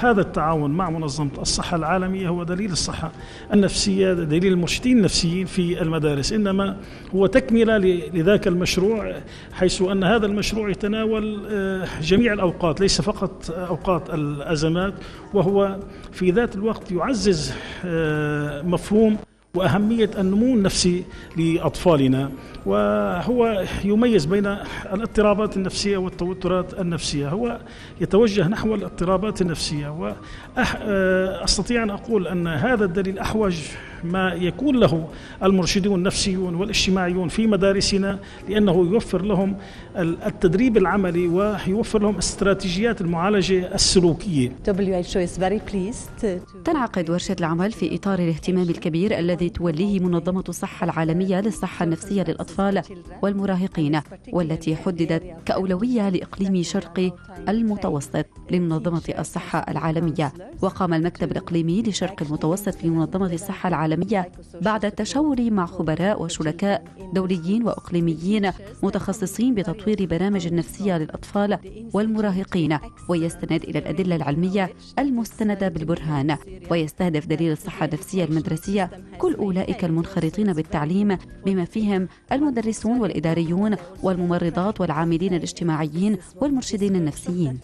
هذا التعاون مع منظمة الصحة العالمية هو دليل الصحة النفسية دليل المرشدين النفسيين في المدارس. إنما هو تكملة لذاك المشروع حيث أن هذا المشروع يتناول آه، جميع الأوقات ليس فقط أوقات الأزمات وهو في ذات الوقت يعزز آه، مفهوم وأهمية النمو النفسي لأطفالنا وهو يميز بين الاضطرابات النفسية والتوترات النفسية. هو يتوجه نحو الاضطرابات النفسية واستطيع أن أقول أن هذا الدليل أحوج ما يكون له المرشدون النفسيون والاجتماعيون في مدارسنا لأنه يوفر لهم التدريب العملي ويوفر لهم استراتيجيات المعالجة السلوكية. تنعقد ورشة العمل في إطار الاهتمام الكبير الذي توليه منظمة الصحة العالمية للصحة النفسية للأطفال والمراهقين والتي حددت كأولوية لإقليم شرق المتوسط لمنظمة الصحة العالمية وقام المكتب الإقليمي لشرق المتوسط في منظمة الصحة العالمية العالمية بعد التشاور مع خبراء وشركاء دوليين وإقليميين متخصصين بتطوير برامج النفسية للأطفال والمراهقين ويستند إلى الأدلة العلمية المستندة بالبرهان ويستهدف دليل الصحة النفسية المدرسية كل أولئك المنخرطين بالتعليم بما فيهم المدرسون والإداريون والممرضات والعاملين الاجتماعيين والمرشدين النفسيين.